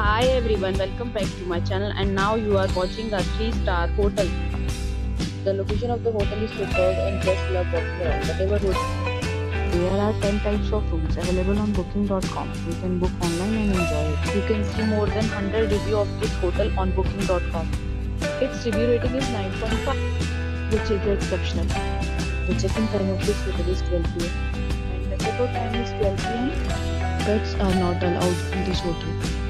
Hi everyone, welcome back to my channel and now you are watching a 3-star hotel. The location of the hotel is superb and guests love walking around the neighborhood. There are 10 types of rooms available on booking.com. You can book online and enjoy it. You can see more than 100 reviews of this hotel on booking.com. Its review rating is 9.5 which is exceptional. The check-in time of this hotel is 12 pm and the check-out time is 12 pm. Pets are not allowed in this hotel.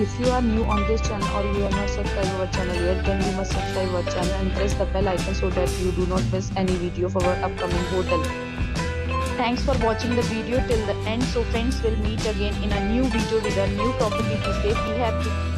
If you are new on this channel or you have not subscribed our channel yet, then you must subscribe our channel and press the bell icon so that you do not miss any video of our upcoming hotel. Thanks for watching the video till the end. So friends will meet again in a new video with a new property to stay. Be happy.